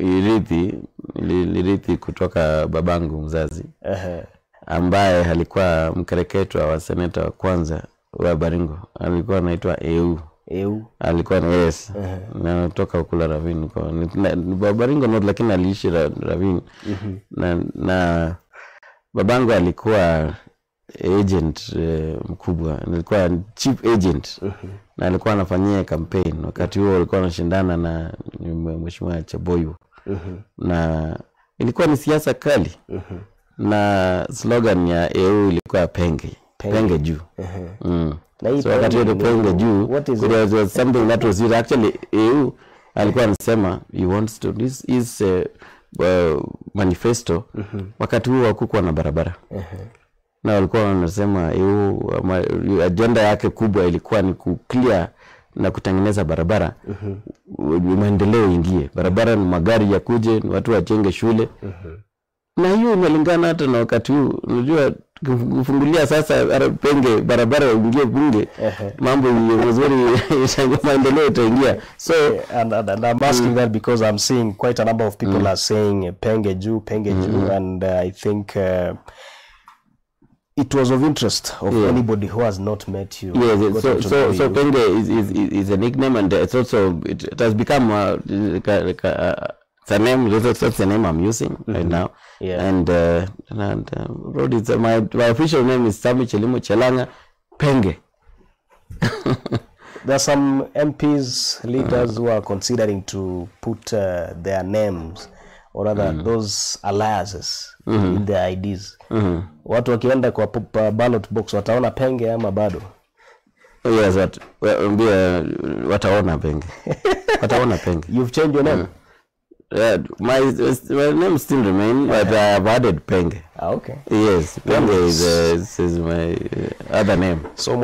irithi nilirithi kutoka babangu mzazi Ehe. ambaye alikuwa mkereketwa wa seneta wa kwanza wa Baringo, alikuwa anaitwa EU Eu. alikuwa na yes. Na toka ukula Ravine kwa Baringo not lakini aliishi ravin Ravine. Na, na babangu alikuwa agent eh, mkubwa. Alikuwa chief agent. Na alikuwa anafanyia campaign. Wakati huo alikuwa anashindana na mheshimiwa Na ilikuwa ni siasa kali. Na slogan ya EU ilikuwa penge. Penge, juu. Uh -huh. mm. so wakati ile penge juu. There was something that was used. actually EU alikuwa anasema he wants to this is uh, uh, manifesto. Wakati huo hakukuwa na barabara. Uh -huh. na walikuwa wanasema EU agenda yake kubwa ilikuwa ni kuclear na kutengeneza barabara maendeleo ingie barabara ni magari yakuje watu wachenge shule. Na hiyo imelingana hata na wakati huu. Unajua kufungulia sasa penge barabara ingie bunge mambo mazuri maendeleo itaingia. So and, and, and I'm asking mm. that because I'm seeing quite a number of people mm. are saying penge juu, penge juu, and uh, I think uh, it was of interest of yeah. anybody who has not met you. Yes, yeah, yes. so so so. Penge is, is is a nickname and it's also it, it has become a, like a, like a, it's a name that's the name I'm using mm -hmm. right now Yeah. and uh, and uh, road is uh, my my official name is Sami Chelimo Chelanga Penge There are some MPs, leaders uh, who are considering to put uh, their names or rather mm. those alliances mm. in their IDs. mm. Watu wakienda kwa ballot box wataona penge ama bado? yes wat, mbia wataona Penge wataona Penge You've changed your name? yeah, my my name still remain but I have added Penge Ah, okay. yes Penge is, uh, is, my uh, other name So